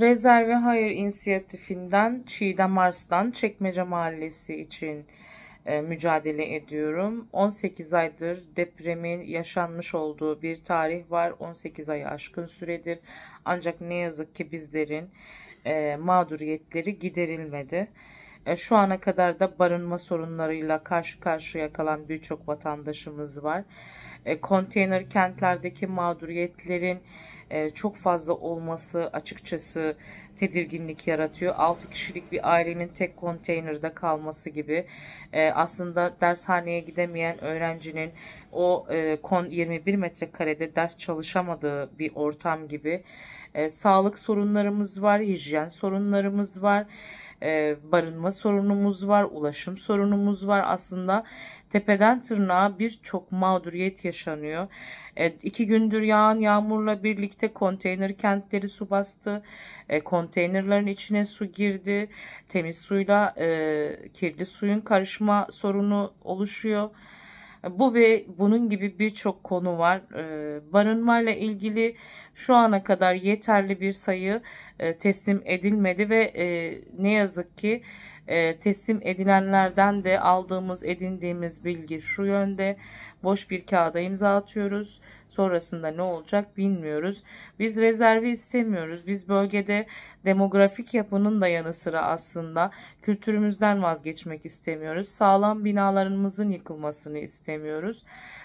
Rezerve Hayır inisiyatifinden Çiğdem Arslan Çekmece Mahallesi için e, mücadele ediyorum. 18 aydır depremin yaşanmış olduğu bir tarih var. 18 ayı aşkın süredir. Ancak ne yazık ki bizlerin e, mağduriyetleri giderilmedi. E, şu ana kadar da barınma sorunlarıyla karşı karşıya kalan birçok vatandaşımız var. E, konteyner kentlerdeki mağduriyetlerin e, çok fazla olması açıkçası tedirginlik yaratıyor. 6 kişilik bir ailenin tek konteynerde kalması gibi e, aslında dershaneye gidemeyen öğrencinin o e, kon 21 metrekarede ders çalışamadığı bir ortam gibi sağlık sorunlarımız var, hijyen sorunlarımız var barınma sorunumuz var, ulaşım sorunumuz var. Aslında tepeden tırnağa birçok mağduriyet yaşanıyor. E, iki gündür yağan yağmurla birlikte konteyner kentleri su bastı. E, konteynerlerin içine su girdi. Temiz suyla e, kirli suyun karışma sorunu oluşuyor. Bu ve bunun gibi birçok konu var. Ee, barınmayla ilgili şu ana kadar yeterli bir sayı e, teslim edilmedi ve e, ne yazık ki e, teslim edilenlerden de aldığımız edindiğimiz bilgi şu yönde boş bir kağıda imza atıyoruz. Sonrasında ne olacak bilmiyoruz. Biz rezervi istemiyoruz. Biz bölgede demografik yapının da yanı sıra aslında kültürümüzden vazgeçmek istemiyoruz. Sağlam binalarımızın yıkılmasını istemiyoruz.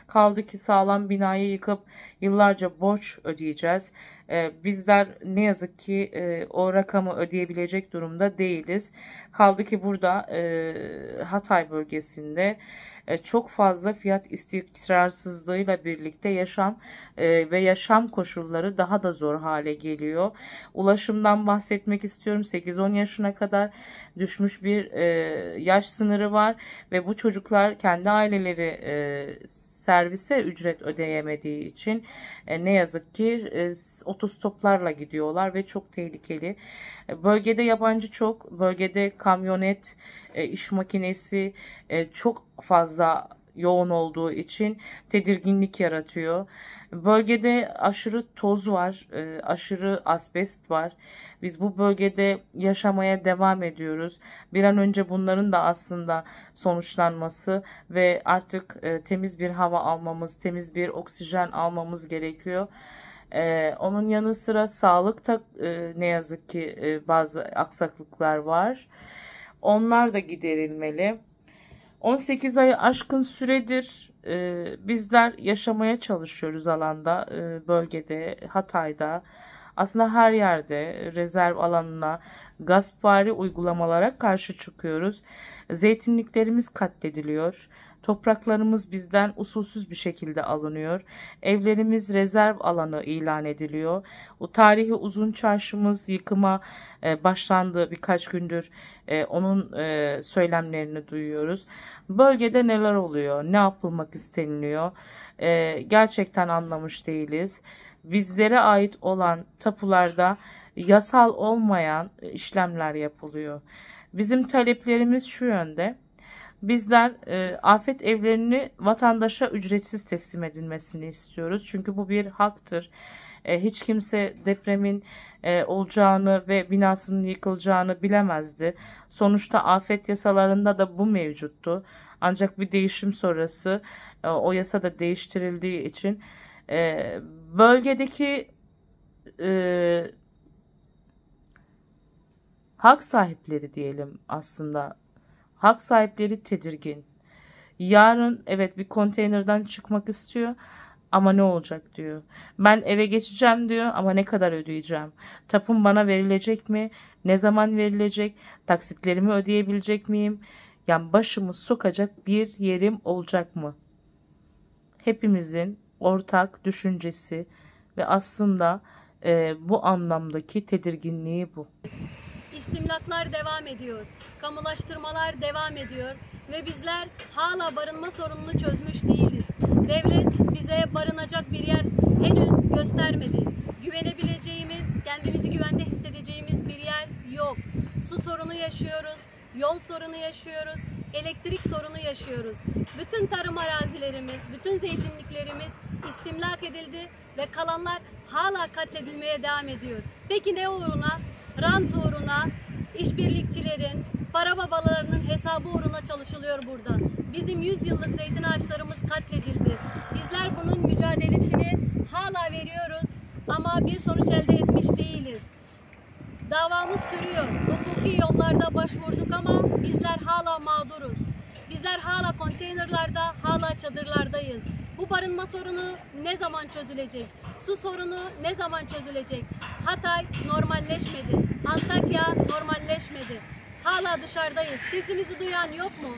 Kaldı ki sağlam binayı yıkıp yıllarca borç ödeyeceğiz. Ee, bizler ne yazık ki e, o rakamı ödeyebilecek durumda değiliz. Kaldı ki burada e, Hatay bölgesinde e, çok fazla fiyat istikrarsızlığıyla birlikte yaşam e, ve yaşam koşulları daha da zor hale geliyor. Ulaşımdan bahsetmek istiyorum. 8-10 yaşına kadar düşmüş bir e, yaş sınırı var ve bu çocuklar kendi aileleri servise ücret ödeyemediği için ne yazık ki otostoplarla gidiyorlar ve çok tehlikeli. Bölgede yabancı çok, bölgede kamyonet, iş makinesi çok fazla yoğun olduğu için tedirginlik yaratıyor. Bölgede aşırı toz var, e, aşırı asbest var. Biz bu bölgede yaşamaya devam ediyoruz. Bir an önce bunların da aslında sonuçlanması ve artık e, temiz bir hava almamız, temiz bir oksijen almamız gerekiyor. Ee, onun yanı sıra sağlıkta e, ne yazık ki e, bazı aksaklıklar var. Onlar da giderilmeli. 18 ayı aşkın süredir e, bizler yaşamaya çalışıyoruz alanda, e, bölgede, Hatay'da. Aslında her yerde rezerv alanına gaspari uygulamalara karşı çıkıyoruz. Zeytinliklerimiz katlediliyor. Topraklarımız bizden usulsüz bir şekilde alınıyor. Evlerimiz rezerv alanı ilan ediliyor. O tarihi uzun çarşımız yıkıma e, başlandı birkaç gündür. E, onun e, söylemlerini duyuyoruz. Bölgede neler oluyor? Ne yapılmak isteniliyor? E, gerçekten anlamış değiliz. Bizlere ait olan tapularda yasal olmayan işlemler yapılıyor. Bizim taleplerimiz şu yönde Bizler e, afet evlerini vatandaşa ücretsiz teslim edilmesini istiyoruz. Çünkü bu bir haktır. E, hiç kimse depremin e, olacağını ve binasının yıkılacağını bilemezdi. Sonuçta afet yasalarında da bu mevcuttu. Ancak bir değişim sonrası e, o yasa da değiştirildiği için e, bölgedeki e, hak sahipleri diyelim aslında Hak sahipleri tedirgin. Yarın evet bir konteynerden çıkmak istiyor ama ne olacak diyor. Ben eve geçeceğim diyor ama ne kadar ödeyeceğim? Tapum bana verilecek mi? Ne zaman verilecek? Taksitlerimi ödeyebilecek miyim? Yani başımı sokacak bir yerim olacak mı? Hepimizin ortak düşüncesi ve aslında e, bu anlamdaki tedirginliği bu istimlaklar devam ediyor. Kamulaştırmalar devam ediyor ve bizler hala barınma sorununu çözmüş değiliz. Devlet bize barınacak bir yer henüz göstermedi. Güvenebileceğimiz, kendimizi güvende hissedeceğimiz bir yer yok. Su sorunu yaşıyoruz, yol sorunu yaşıyoruz, elektrik sorunu yaşıyoruz. Bütün tarım arazilerimiz, bütün zeytinliklerimiz istimlak edildi ve kalanlar hala katledilmeye devam ediyor. Peki ne uğruna? Rant uğruna, işbirlikçilerin, para babalarının hesabı uğruna çalışılıyor burada. Bizim 100 yıllık zeytin ağaçlarımız katledildi. Bizler bunun mücadelesini hala veriyoruz ama bir sonuç elde etmiş değiliz. Davamız sürüyor. Hukuki yollarda başvurduk ama bizler hala mağduruz. Bizler hala konteynerlarda, hala çadırlardayız. Bu barınma sorunu ne zaman çözülecek? Su sorunu ne zaman çözülecek? Hatay normalleşmedi. Antakya normalleşmedi. Hala dışarıdayız. Sesimizi duyan yok mu?